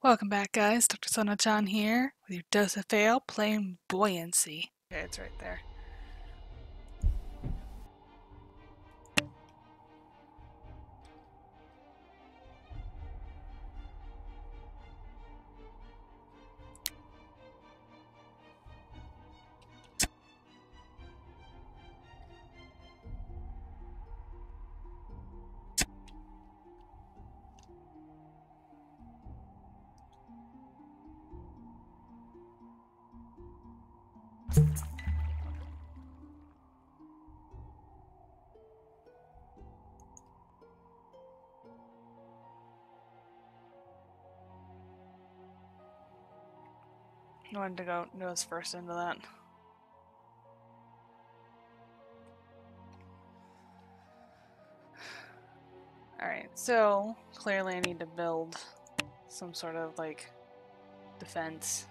Welcome back, guys. Dr. Sana-chan here with your dose of fail playing Buoyancy. Okay, it's right there. I wanted to go nose first into that. Alright, so clearly I need to build some sort of like defense.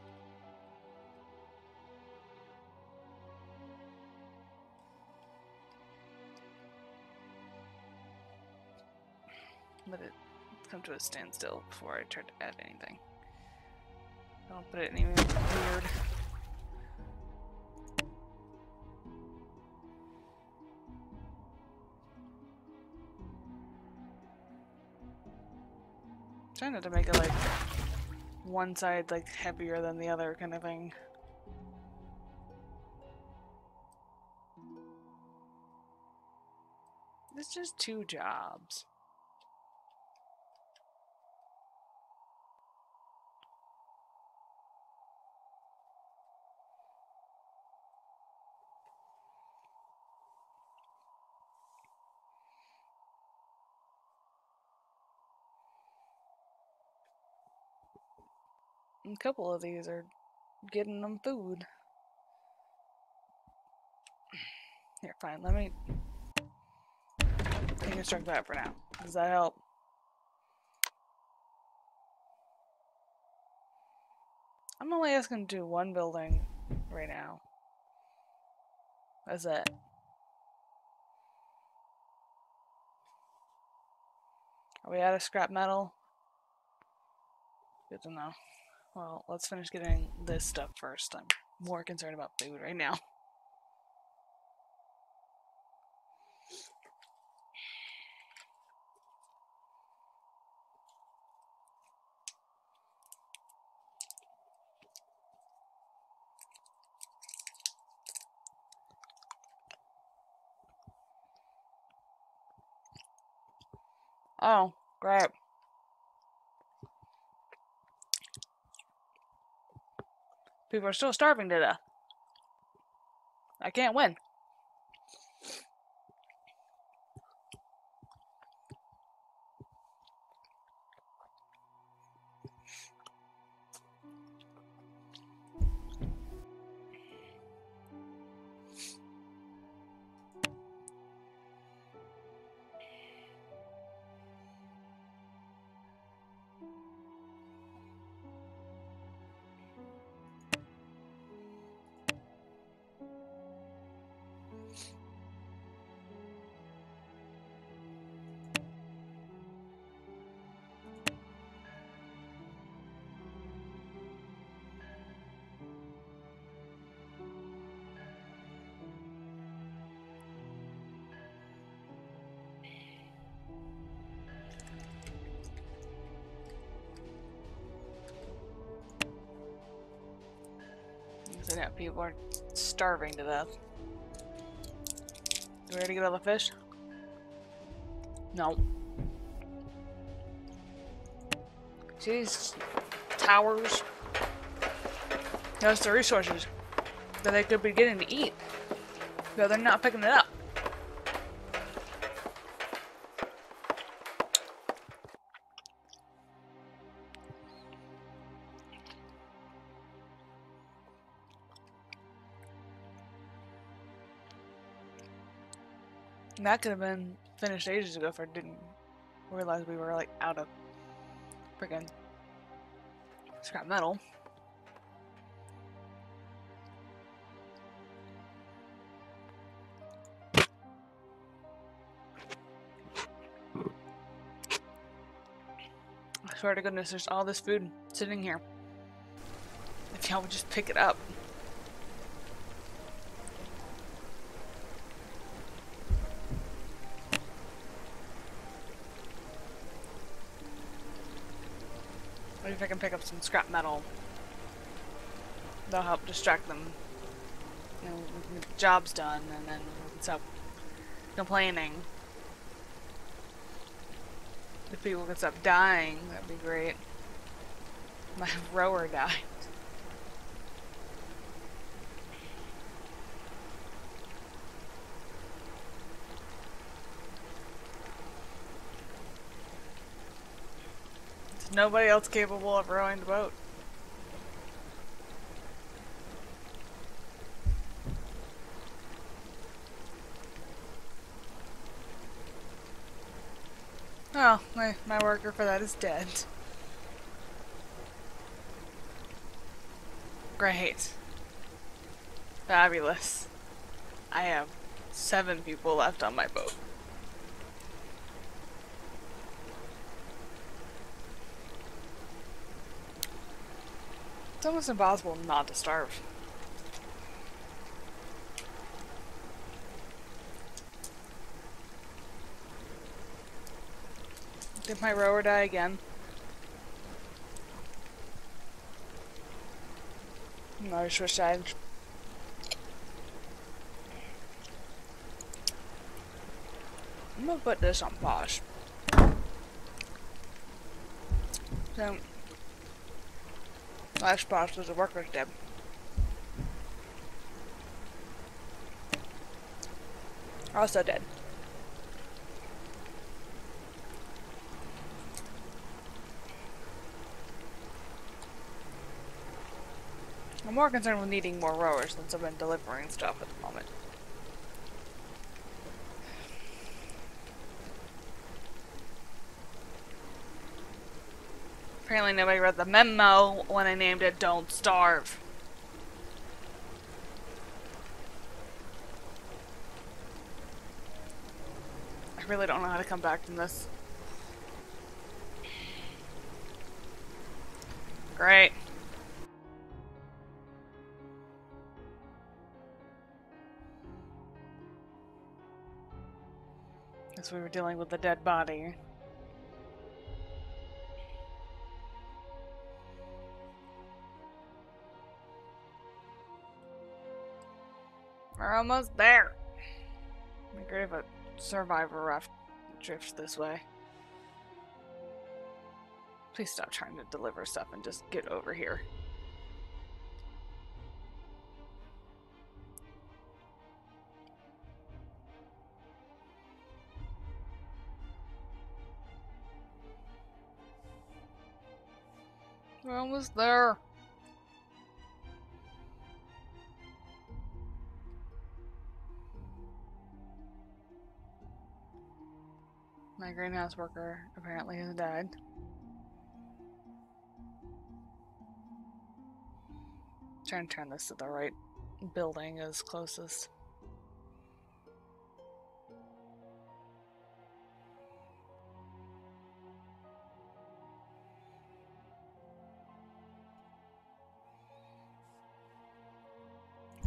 Let it come to a standstill before I try to add anything. Don't put it anywhere weird. Trying not to make it like one side like heavier than the other kind of thing. It's just two jobs. A couple of these are getting them food. Here, fine. Let me deconstruct that for now. Does that help? I'm only asking to do one building right now. That's it. Are we out of scrap metal? Good to know. Well, let's finish getting this stuff first. I'm more concerned about food right now. Oh, great. People are still starving to death. I can't win. So yeah, people are starving to death. You ready to get all the fish? No. See these towers? That's the resources that they could be getting to eat. No, they're not picking it up. That could have been finished ages ago if I didn't realize we were like out of freaking scrap metal. I swear to goodness, there's all this food sitting here. If y'all would just pick it up. If I can pick up some scrap metal, that'll help distract them. You know, the job's done, and then can stop complaining. If people can stop dying, that'd be great. My rower died. There's nobody else capable of rowing the boat. Oh, my, my worker for that is dead. Great. Fabulous. I have seven people left on my boat. Almost impossible not to starve. Did my rower die again? No, I switched sides. I'm gonna put this on pause. So, last pause was the worker's dead. Also dead. I'm more concerned with needing more rowers since I've been delivering stuff at the moment. Apparently nobody read the memo when I named it Don't Starve. I really don't know how to come back from this. Great. Guess we were dealing with the dead body. We're almost there. Be great if a survivor raft drifts this way. Please stop trying to deliver stuff and just get over here. We're almost there. My greenhouse worker apparently has died. Trying to turn this to the right building as closest.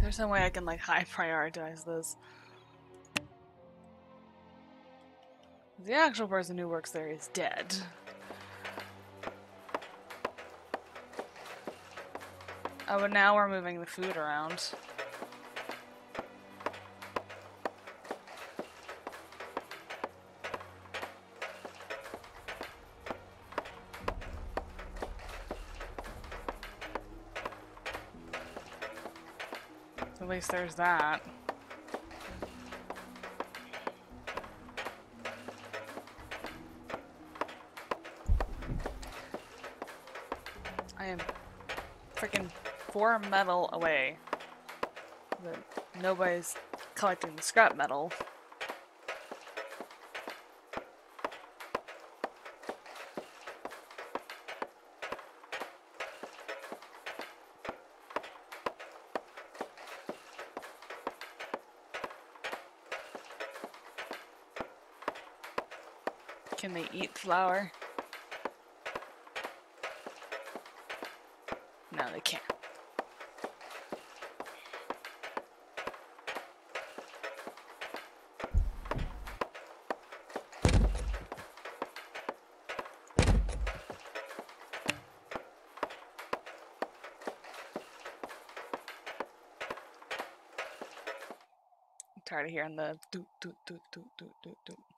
There's no way I can like high prioritize this. The actual person who works there is dead. Oh, but now we're moving the food around. At least there's that. Am freaking four metal away. Nobody's collecting the scrap metal. Can they eat flour? No, they can't. I'm tired of hearing the doot doot doot doot doot doot doot.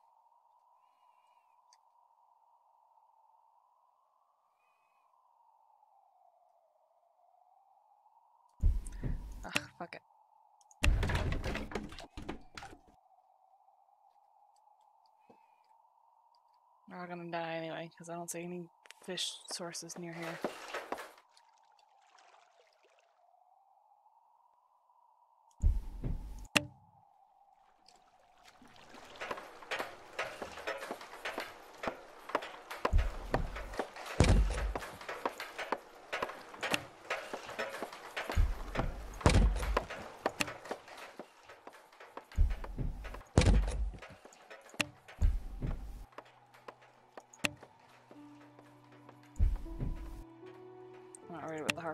We're all gonna die anyway, because I don't see any fish sources near here.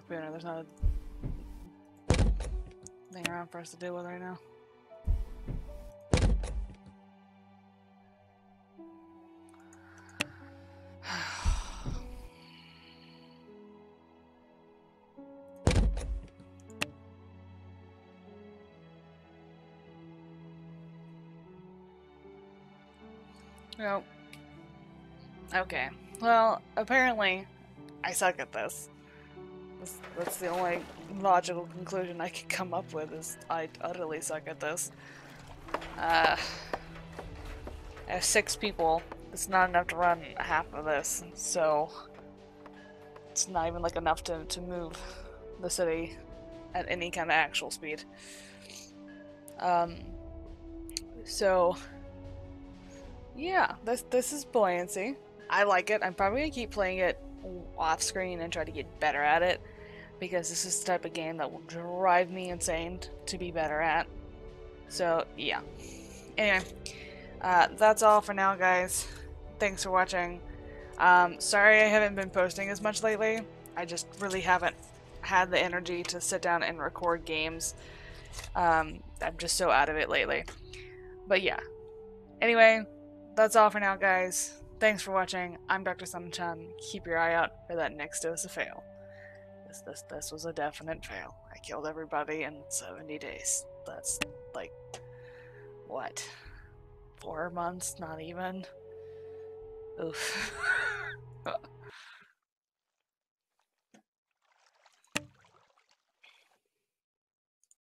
There's not a thing around for us to deal with right now. Nope. Okay. Well, apparently, I suck at this. That's, that's the only logical conclusion I could come up with is I utterly suck at this. Uh, I have six people. It's not enough to run half of this, so it's not even like enough to, to move the city at any kind of actual speed. Um, so yeah, this this is buoyancy. I like it. I'm probably gonna keep playing it off screen and try to get better at it because this is the type of game that will drive me insane to be better at. So yeah. Anyway, uh, that's all for now, guys. Thanks for watching. Um, sorry I haven't been posting as much lately. I just really haven't had the energy to sit down and record games. Um, I'm just so out of it lately. But yeah. Anyway, that's all for now, guys. Thanks for watching. I'm Dr. Sun Sunchan. Keep your eye out for that next dose of fail. This, this, this was a definite fail. I killed everybody in 70 days. That's like, what? Four months? Not even? Oof.